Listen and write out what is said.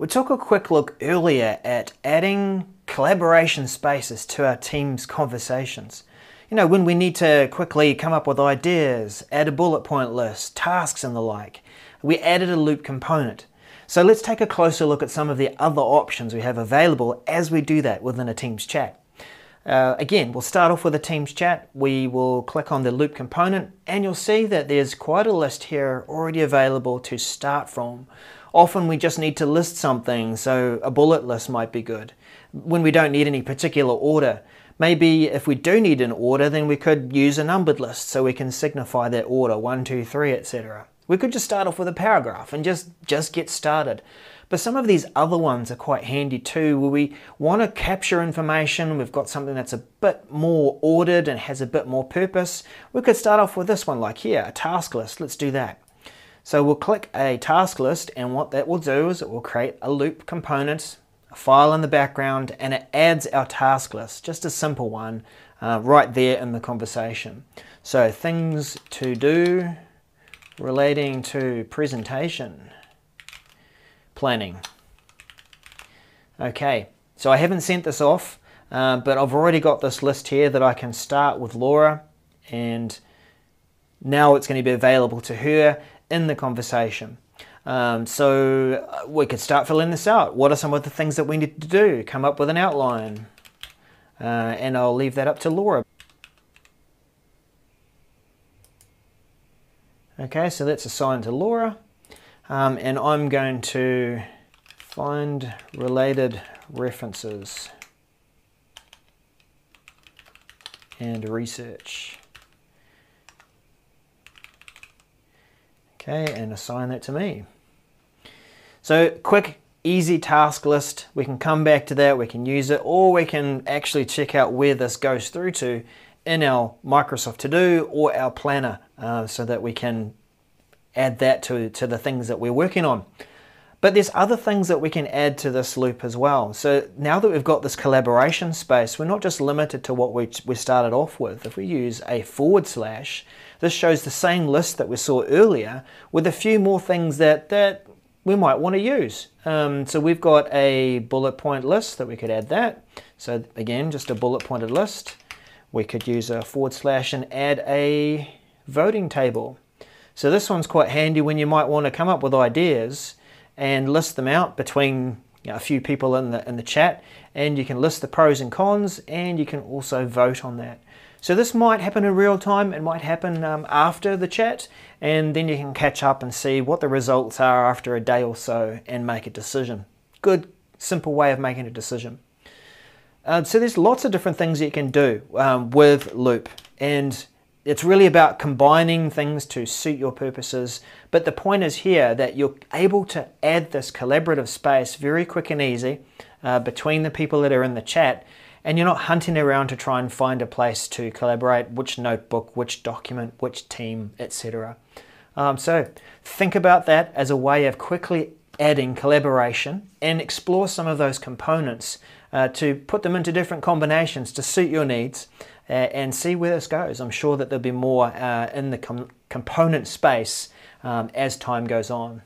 We took a quick look earlier at adding collaboration spaces to our Teams conversations. You know, when we need to quickly come up with ideas, add a bullet point list, tasks and the like, we added a loop component. So let's take a closer look at some of the other options we have available as we do that within a Teams chat. Uh, again, we'll start off with a Teams chat. We will click on the loop component and you'll see that there's quite a list here already available to start from. Often we just need to list something, so a bullet list might be good. When we don't need any particular order, maybe if we do need an order, then we could use a numbered list so we can signify that order, one, two, three, etc. We could just start off with a paragraph and just, just get started. But some of these other ones are quite handy too, where we want to capture information, we've got something that's a bit more ordered and has a bit more purpose. We could start off with this one like here, a task list. Let's do that. So we'll click a task list and what that will do is it will create a loop component, a file in the background, and it adds our task list, just a simple one, uh, right there in the conversation. So things to do relating to presentation planning. Okay, so I haven't sent this off, uh, but I've already got this list here that I can start with Laura and now it's going to be available to her in the conversation. Um, so uh, we could start filling this out. What are some of the things that we need to do? Come up with an outline. Uh, and I'll leave that up to Laura. Okay, so that's assigned to Laura. Um, and I'm going to find related references and research. Okay, and assign that to me. So quick, easy task list. We can come back to that, we can use it, or we can actually check out where this goes through to in our Microsoft To Do or our planner uh, so that we can add that to, to the things that we're working on. But there's other things that we can add to this loop as well. So now that we've got this collaboration space, we're not just limited to what we, we started off with. If we use a forward slash, this shows the same list that we saw earlier with a few more things that, that we might want to use. Um, so we've got a bullet point list that we could add that. So again, just a bullet pointed list. We could use a forward slash and add a voting table. So this one's quite handy when you might want to come up with ideas and list them out between you know, a few people in the, in the chat and you can list the pros and cons and you can also vote on that. So this might happen in real time, it might happen um, after the chat and then you can catch up and see what the results are after a day or so and make a decision. Good, simple way of making a decision. Uh, so there's lots of different things you can do um, with Loop and it's really about combining things to suit your purposes. But the point is here that you're able to add this collaborative space very quick and easy uh, between the people that are in the chat. And you're not hunting around to try and find a place to collaborate, which notebook, which document, which team, etc. Um, so think about that as a way of quickly adding collaboration and explore some of those components uh, to put them into different combinations to suit your needs uh, and see where this goes. I'm sure that there'll be more uh, in the com component space um, as time goes on.